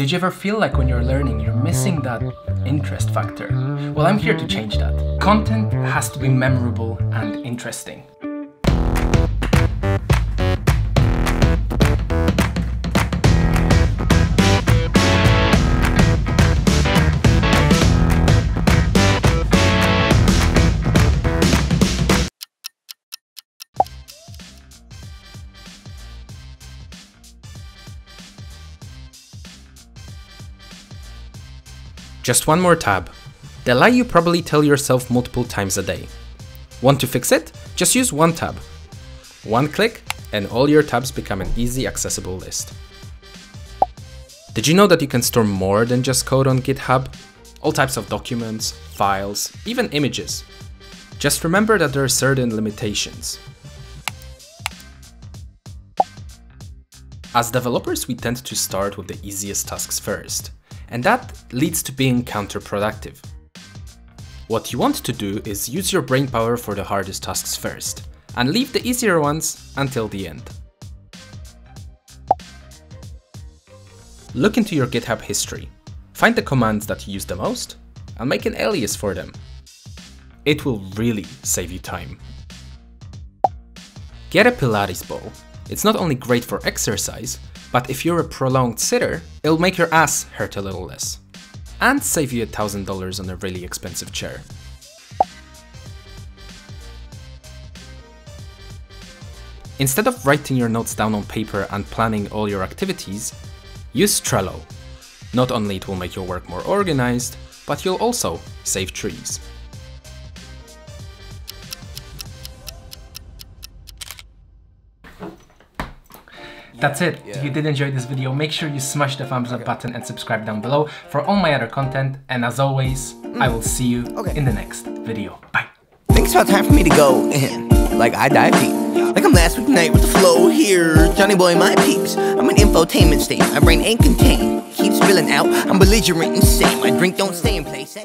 Did you ever feel like when you're learning you're missing that interest factor? Well, I'm here to change that. Content has to be memorable and interesting. Just one more tab. The lie you probably tell yourself multiple times a day. Want to fix it? Just use OneTab. One click and all your tabs become an easy accessible list. Did you know that you can store more than just code on GitHub? All types of documents, files, even images. Just remember that there are certain limitations. As developers, we tend to start with the easiest tasks first and that leads to being counterproductive. What you want to do is use your brain power for the hardest tasks first, and leave the easier ones until the end. Look into your GitHub history, find the commands that you use the most, and make an alias for them. It will really save you time. Get a Pilates ball. It's not only great for exercise, but if you're a prolonged sitter, it'll make your ass hurt a little less. And save you $1,000 on a really expensive chair. Instead of writing your notes down on paper and planning all your activities, use Trello. Not only it will make your work more organized, but you'll also save trees. That's it. Yeah. If you did enjoy this video, make sure you smash the thumbs up button and subscribe down below for all my other content. And as always, mm. I will see you okay. in the next video. Bye. Think it's about time for me to go in. Like I dive deep. Like I'm last week night with the flow here. Johnny boy, my peeps. I'm an infotainment state. My brain ain't contained. Keeps spilling out. I'm belligerent insane. My drink don't stay in place.